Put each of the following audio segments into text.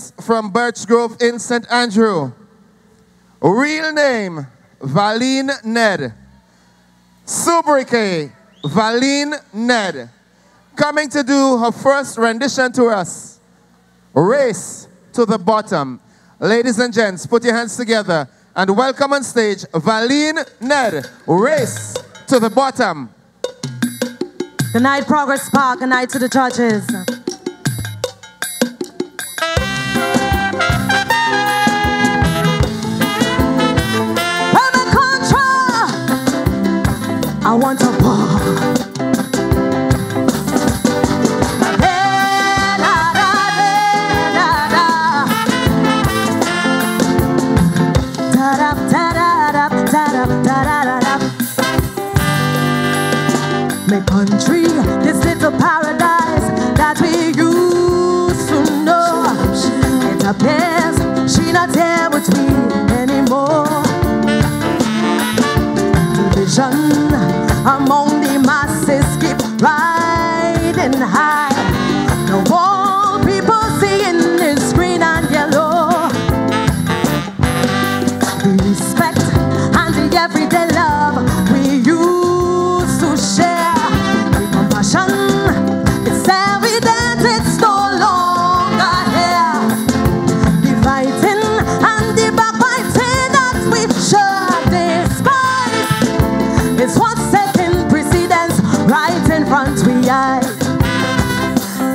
from Birch Grove in St. Andrew. Real name, Valene Ned. Sobriquet, Valene Ned. Coming to do her first rendition to us. Race to the bottom. Ladies and gents, put your hands together and welcome on stage Valene Ned. Race to the bottom. Good night, Progress Park. Good night to the judges. she not there with me anymore. Vision, I'm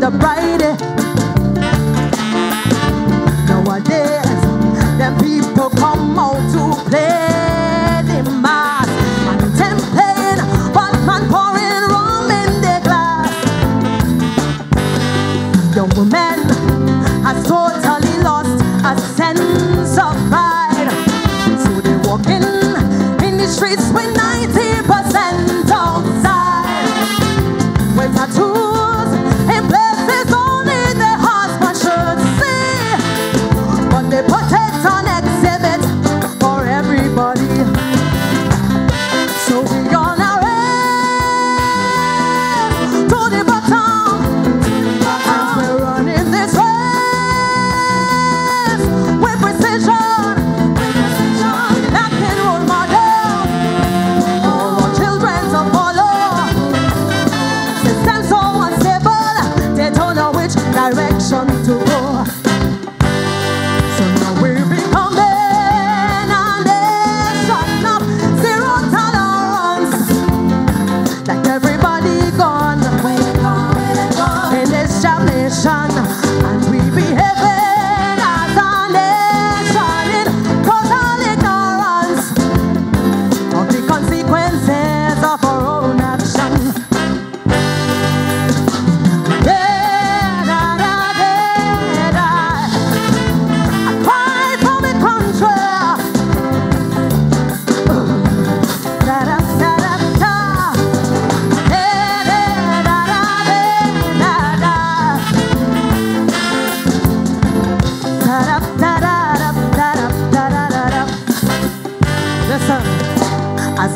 the brightest.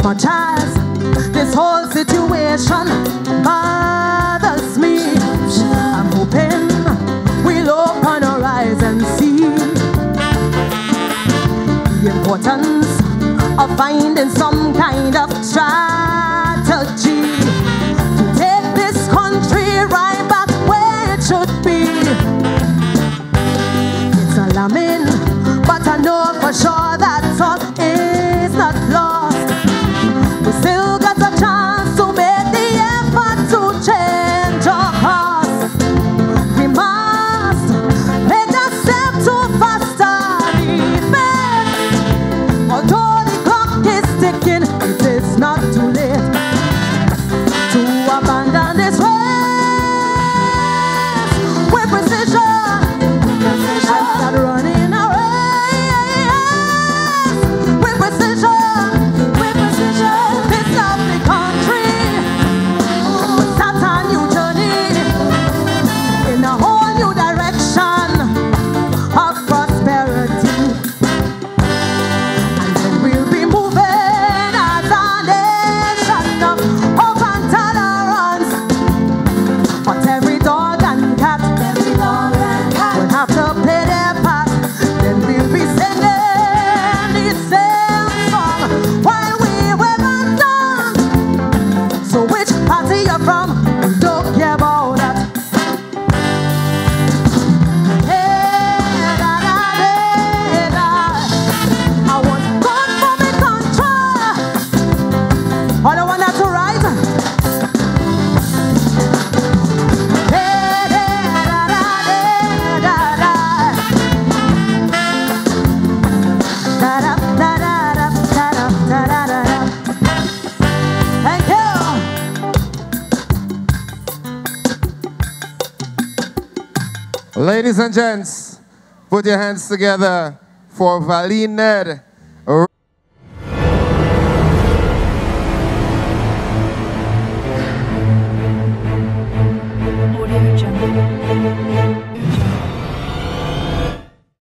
apologize. This whole situation bothers me. I'm hoping we'll open our eyes and see the importance of finding some kind of Ladies and gents, put your hands together for Valene Ned.